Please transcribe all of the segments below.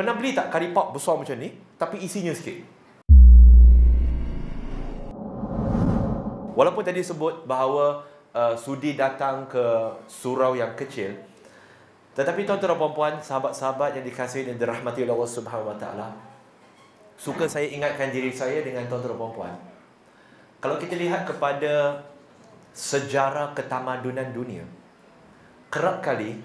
Pernah beli tak kari pop besar macam ni tapi isinya sikit? Walaupun tadi sebut bahawa uh, sudi datang ke surau yang kecil tetapi tuan-tuan dan puan-puan, sahabat-sahabat yang dikasihi dan dirahmati oleh Allah Subhanahu Wa Taala, suka saya ingatkan diri saya dengan tuan-tuan dan puan-puan. Kalau kita lihat kepada sejarah ketamadunan dunia, kerap kali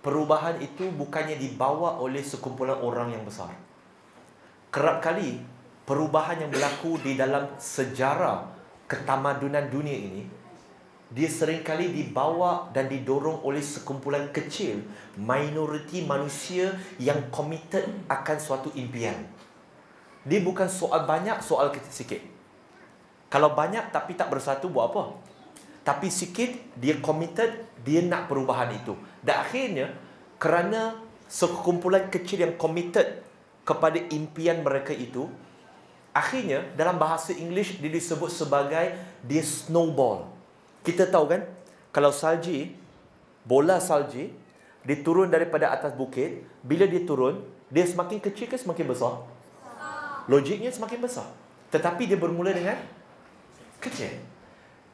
perubahan itu bukannya dibawa oleh sekumpulan orang yang besar. Kerap kali perubahan yang berlaku di dalam sejarah ketamadunan dunia ini dia seringkali dibawa dan didorong oleh sekumpulan kecil minoriti manusia yang committed akan suatu impian. Dia bukan soal banyak, soal sikit. Kalau banyak tapi tak bersatu buat apa? Tapi sikit dia committed, dia nak perubahan itu. Dan akhirnya kerana sekumpulan kecil yang committed kepada impian mereka itu, akhirnya dalam bahasa English dia disebut sebagai dia snowball. Kita tahu kan, kalau salji, bola salji, dia turun daripada atas bukit, bila dia turun, dia semakin kecil ke semakin besar? Logiknya semakin besar. Tetapi dia bermula dengan kecil.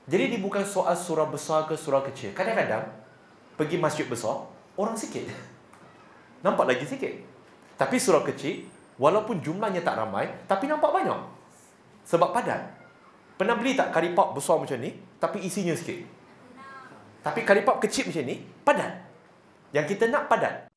Jadi dia bukan soal surah besar ke surah kecil. Kadang-kadang, pergi masjid besar, orang sikit. Nampak lagi sikit. Tapi surah kecil, walaupun jumlahnya tak ramai, tapi nampak banyak. Sebab padat. Pernah beli tak kari pop besar macam ni, tapi isinya sikit? Tapi kari pop kecil macam ni, padat. Yang kita nak padat.